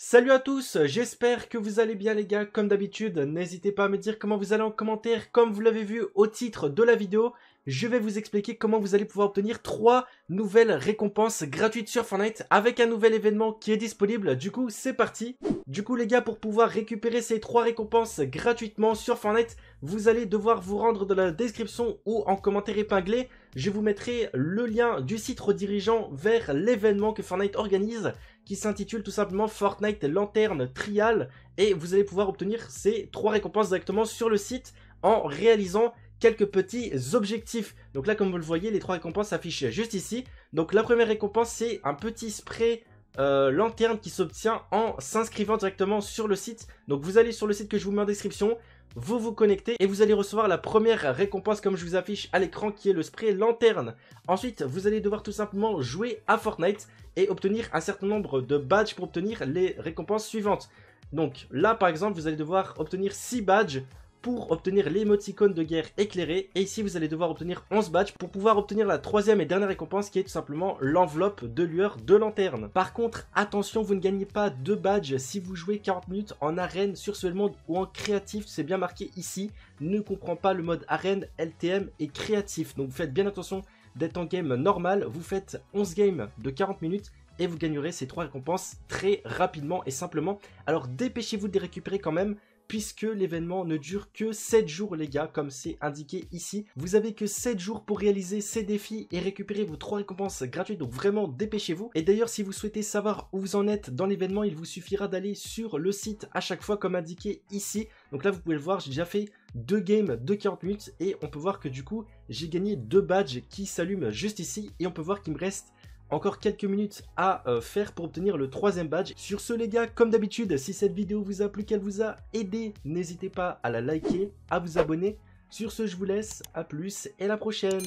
Salut à tous, j'espère que vous allez bien les gars, comme d'habitude, n'hésitez pas à me dire comment vous allez en commentaire, comme vous l'avez vu au titre de la vidéo, je vais vous expliquer comment vous allez pouvoir obtenir 3 nouvelles récompenses gratuites sur Fortnite avec un nouvel événement qui est disponible. Du coup, c'est parti. Du coup, les gars, pour pouvoir récupérer ces 3 récompenses gratuitement sur Fortnite, vous allez devoir vous rendre dans la description ou en commentaire épinglé. Je vous mettrai le lien du site redirigeant vers l'événement que Fortnite organise qui s'intitule tout simplement Fortnite Lanterne Trial et vous allez pouvoir obtenir ces 3 récompenses directement sur le site en réalisant quelques petits objectifs. Donc là, comme vous le voyez, les trois récompenses s'affichent juste ici. Donc la première récompense, c'est un petit spray euh, lanterne qui s'obtient en s'inscrivant directement sur le site. Donc vous allez sur le site que je vous mets en description, vous vous connectez et vous allez recevoir la première récompense comme je vous affiche à l'écran qui est le spray lanterne. Ensuite, vous allez devoir tout simplement jouer à Fortnite et obtenir un certain nombre de badges pour obtenir les récompenses suivantes. Donc là par exemple, vous allez devoir obtenir 6 badges pour obtenir l'émoticône de guerre éclairé. Et ici, vous allez devoir obtenir 11 badges pour pouvoir obtenir la troisième et dernière récompense qui est tout simplement l'enveloppe de lueur de lanterne. Par contre, attention, vous ne gagnez pas de badges si vous jouez 40 minutes en arène sur ce mode ou en créatif. C'est bien marqué ici. Ne comprend pas le mode arène, LTM et créatif. Donc, vous faites bien attention d'être en game normal. Vous faites 11 games de 40 minutes et vous gagnerez ces trois récompenses très rapidement et simplement. Alors dépêchez-vous de les récupérer quand même puisque l'événement ne dure que 7 jours les gars, comme c'est indiqué ici. Vous avez que 7 jours pour réaliser ces défis et récupérer vos 3 récompenses gratuites, donc vraiment dépêchez-vous. Et d'ailleurs si vous souhaitez savoir où vous en êtes dans l'événement, il vous suffira d'aller sur le site à chaque fois comme indiqué ici. Donc là vous pouvez le voir, j'ai déjà fait deux games de 40 minutes et on peut voir que du coup j'ai gagné deux badges qui s'allument juste ici et on peut voir qu'il me reste encore quelques minutes à euh, faire pour obtenir le troisième badge. Sur ce les gars, comme d'habitude, si cette vidéo vous a plu, qu'elle vous a aidé, n'hésitez pas à la liker, à vous abonner. Sur ce, je vous laisse, à plus et la prochaine